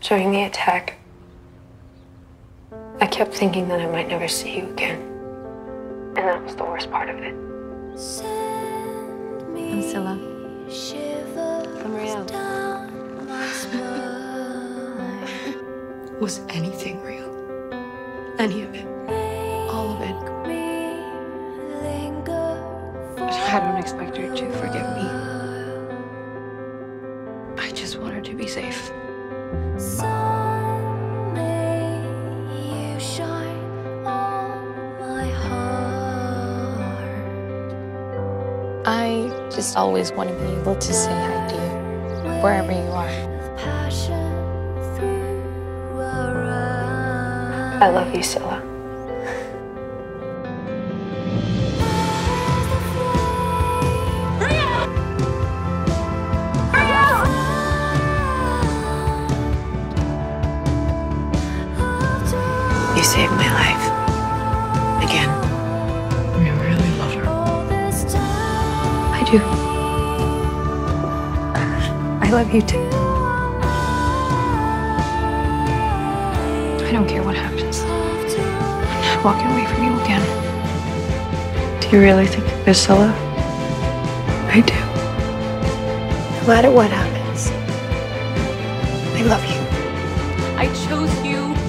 During the attack, I kept thinking that I might never see you again. And that was the worst part of it. I'm Scylla. I'm real. Was anything real? Any of it? All of it? I don't expect her to I just always want to be able to say hi to you wherever you are. I love you, Scylla. You saved my life. Again. You really love her. I do. I love you too. I don't care what happens. I'm not walking away from you again. Do you really think of Scylla? I do. No matter what happens, I love you. I chose you.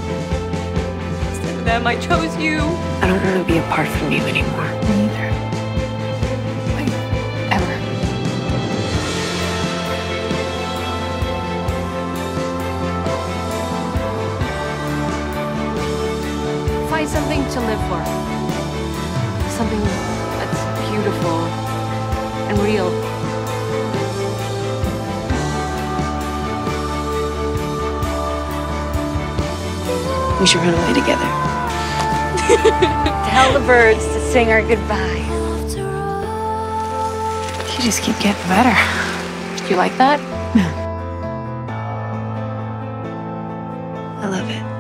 Them, I chose you. I don't want to be apart from you anymore. Me neither. Like, ever. Find something to live for. Something that's beautiful and real. We should run away together. Tell the birds to sing our goodbye. You just keep getting better. Do you like that? I love it.